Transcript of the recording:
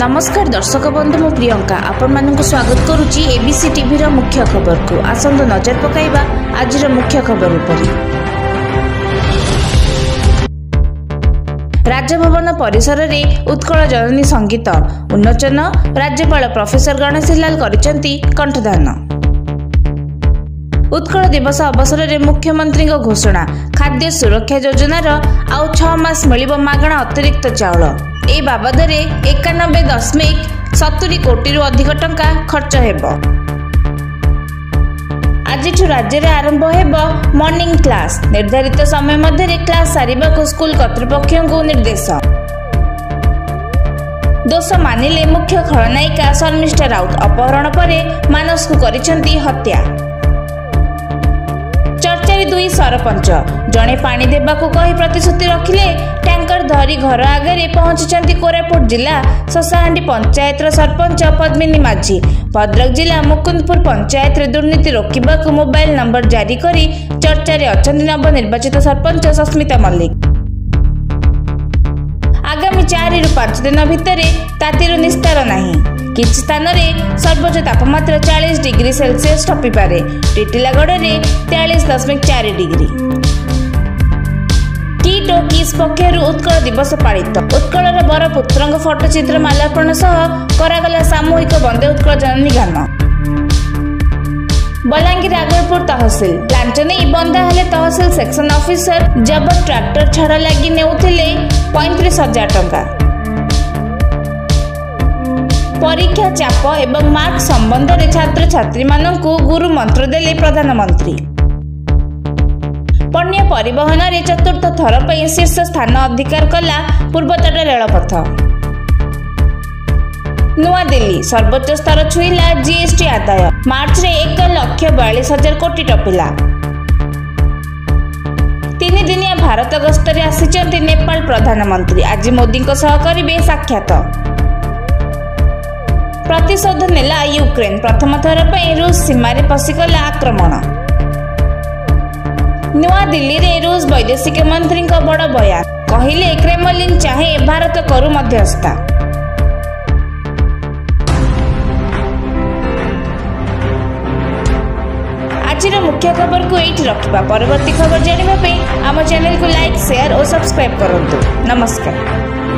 ନମସ୍କାର ଦର୍ଶକ ବନ୍ଧୁ ମୁଁ ପ୍ରିୟଙ୍କା ଆପଣମାନଙ୍କୁ ସ୍ୱାଗତ କରୁଛି ଏବିସି ଟିଭିର ମୁଖ୍ୟ ଖବରକୁ ଆସନ୍ତୁ ନଜର ପକାଇବା ଆଜିର ମୁଖ୍ୟ ଖବର ଉପରେ ରାଜଭବନ ପରିସରରେ ଉତ୍କଳ ଜନନୀ ସଙ୍ଗୀତ ଉନ୍ମୋଚନ ରାଜ୍ୟପାଳ ପ୍ରଫେସର ଗଣେଶୀ ଲାଲ କରିଛନ୍ତି କଣ୍ଠଦାନ ଉତ୍କଳ ଦିବସ ଅବସରରେ ମୁଖ୍ୟମନ୍ତ୍ରୀଙ୍କ ଘୋଷଣା ଖାଦ୍ୟ ସୁରକ୍ଷା ଯୋଜନାର ଆଉ ଛଅ ମାସ ମିଳିବ ମାଗଣା ଅତିରିକ୍ତ ଚାଉଳ ଏ ବାବଦରେ ଏକାନବେ ଦଶମିକ ସତୁରୀ କୋଟିରୁ ଅଧିକ ଟଙ୍କା ଖର୍ଚ୍ଚ ହେବ ଆଜିଠୁ ରାଜ୍ୟରେ ଆରମ୍ଭ ହେବ ମର୍ଣ୍ଣିଂ କ୍ଲାସ୍ ନିର୍ଦ୍ଧାରିତ ସମୟ ମଧ୍ୟରେ କ୍ଲାସ୍ ସାରିବାକୁ ସ୍କୁଲ କର୍ତ୍ତୃପକ୍ଷଙ୍କୁ ନିର୍ଦ୍ଦେଶ ଦୋଷ ମାନିଲେ ମୁଖ୍ୟ ଖଳନାୟିକା ଶର୍ମିଷ୍ଠା ରାଉତ ଅପହରଣ ପରେ ମାନସକୁ କରିଛନ୍ତି ହତ୍ୟା ଦୁଇ ଦୁଇ ସରପଞ୍ଚ ଜଣେ ପାଣି ଦେବାକୁ କହି ପ୍ରତିଶ୍ରୁତି ରଖିଲେ ଟ୍ୟାଙ୍କର ଧରି ଘର ଆଗରେ ପହଞ୍ଚିଛନ୍ତି କୋରାପୁଟ ଜିଲ୍ଲା ଶସାହାଣ୍ଡି ପଞ୍ଚାୟତର ସରପଞ୍ଚ ପଦ୍ମିନୀ ମାଝୀ ଭଦ୍ରକ ଜିଲ୍ଲା ମୁକୁନ୍ଦପୁର ପଞ୍ଚାୟତରେ ଦୁର୍ନୀତି ରୋକିବାକୁ ମୋବାଇଲ ନମ୍ବର ଜାରି କରି ଚର୍ଚ୍ଚାରେ ଅଛନ୍ତି ନବନିର୍ବାଚିତ ସରପଞ୍ଚ ସସ୍ମିତା ମଲ୍ଲିକ ଆଗାମୀ ଚାରିରୁ ପାଞ୍ଚ ଦିନ ଭିତରେ ତାତିରୁ ନିସ୍ତାର ନାହିଁ तापमात्रा चाहिँ डिग्री सेल्सियस ठपिपे डिग्री टीटो किस पक्ष उत्कल दिवस पात्र फटो चित सह गरागला सामूहिक बन्द उत्किध बलाङ्गीरगलपुर तहस लान्छ बन्दाले तहस अफिसर जब ट्राक्टर छर लाग न पैतिरि परीक्षा चाप एवं मार्क छात्र गुरु छु गुरुमन्त्रले प्रधानमन्त्री पण्यन र चतुर्थ थर शीर्ष स्थान अधिकार कला रेलपथ नुआ दिल्ली सर्वोच्च स्तर छुइला जीएसटी आदय मार्च रे एक लक्ष बया हजार तीन दिनिया भारत गस्तले आसिन्छ नेपाल प्रधानमन्त्री आज मोदी को मोदीको सहे सात ପ୍ରତିଶୋଧ ନେଲା ୟୁକ୍ରେନ୍ ପ୍ରଥମ ଥର ପାଇଁ ରୁଷ ସୀମାରେ ପଶିଗଲା ଆକ୍ରମଣ ନୂଆଦିଲ୍ଲୀରେ ରୁଷ ବୈଦେଶିକ ମନ୍ତ୍ରୀଙ୍କ ବଡ଼ ବୟାନ କହିଲେ କ୍ରେମଲିନ୍ ଚାହେଁ ଭାରତ କରୁ ମଧ୍ୟସ୍ଥା ଆଜିର ମୁଖ୍ୟ ଖବରକୁ ଏଇଠି ରଖିବା ପରବର୍ତ୍ତୀ ଖବର ଜାଣିବା ପାଇଁ ଆମ ଚ୍ୟାନେଲକୁ ଲାଇକ୍ ସେୟାର ଓ ସବସ୍କ୍ରାଇବ୍ କରନ୍ତୁ ନମସ୍କାର